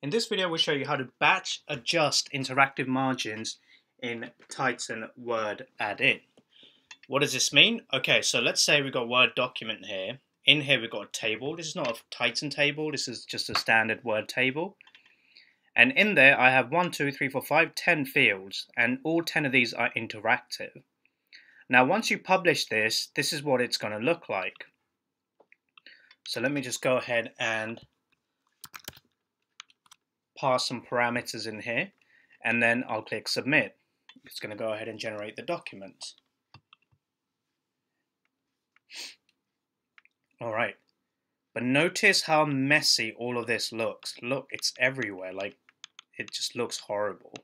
In this video, we'll show you how to batch adjust interactive margins in Titan Word Add-in. What does this mean? Okay, so let's say we've got Word document here. In here, we've got a table. This is not a Titan table. This is just a standard Word table. And in there, I have one, two, three, four, five, ten fields, and all 10 of these are interactive. Now, once you publish this, this is what it's going to look like. So let me just go ahead and pass some parameters in here and then I'll click submit. It's going to go ahead and generate the document. Alright, but notice how messy all of this looks. Look, it's everywhere, like it just looks horrible.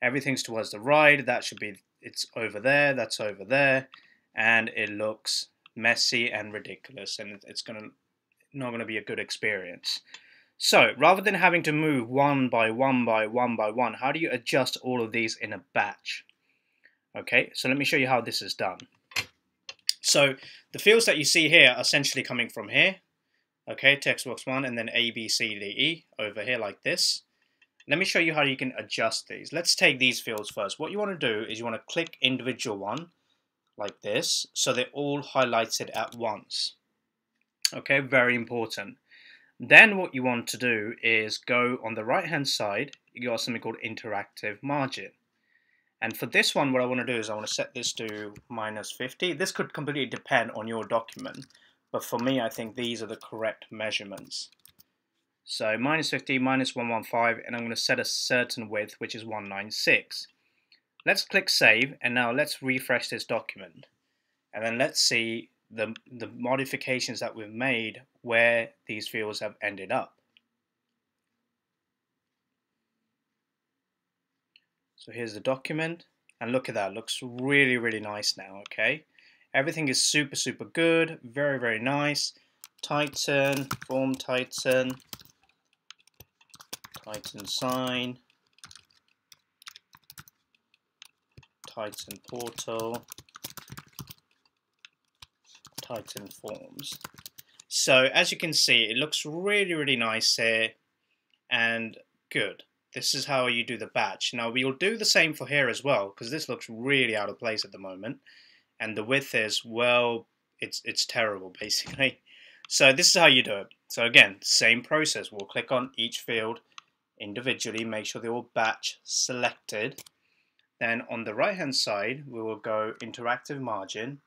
Everything's towards the right, that should be, it's over there, that's over there, and it looks messy and ridiculous and it's gonna not going to be a good experience. So rather than having to move one by one by one by one, how do you adjust all of these in a batch? Okay, so let me show you how this is done. So the fields that you see here are essentially coming from here. Okay, text box one and then A, B, C, D, E over here like this. Let me show you how you can adjust these. Let's take these fields first. What you want to do is you want to click individual one like this so they're all highlighted at once. Okay, very important. Then what you want to do is go on the right hand side, you got something called interactive margin. And for this one, what I want to do is I want to set this to minus 50. This could completely depend on your document, but for me, I think these are the correct measurements. So minus 50, minus 115, and I'm going to set a certain width, which is 196. Let's click save, and now let's refresh this document. And then let's see the, the modifications that we've made where these fields have ended up. So here's the document and look at that, looks really, really nice now, okay? Everything is super, super good, very, very nice. Titan, form Titan, Titan sign, Titan portal, Titan forms. So as you can see, it looks really, really nice here and good. This is how you do the batch. Now we'll do the same for here as well because this looks really out of place at the moment. And the width is, well, it's, it's terrible basically. So this is how you do it. So again, same process. We'll click on each field individually, make sure they're all batch selected. Then on the right hand side, we will go interactive margin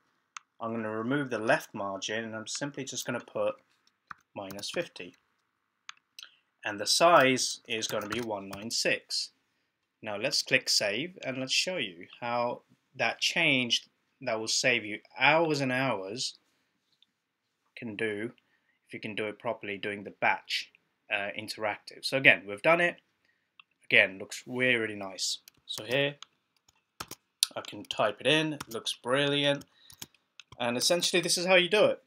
I'm going to remove the left margin and I'm simply just going to put minus 50. And the size is going to be 196. Now let's click save and let's show you how that change that will save you hours and hours can do if you can do it properly doing the batch uh, interactive. So again, we've done it. Again, looks really, really nice. So here, I can type it in, it looks brilliant. And essentially this is how you do it.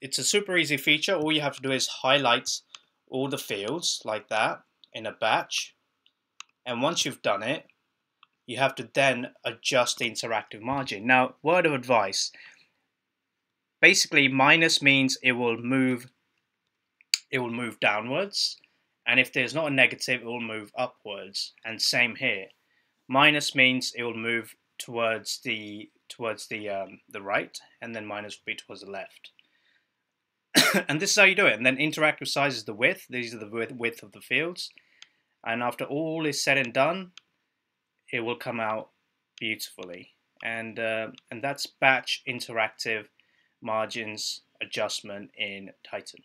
It's a super easy feature. All you have to do is highlight all the fields like that in a batch. And once you've done it, you have to then adjust the interactive margin. Now, word of advice. Basically, minus means it will move it will move downwards. And if there's not a negative, it will move upwards. And same here. Minus means it will move towards the towards the um, the right, and then minus will be towards the left. and this is how you do it. And then interactive size is the width. These are the width, width of the fields. And after all is said and done, it will come out beautifully. And uh, and that's batch interactive margins adjustment in Titan.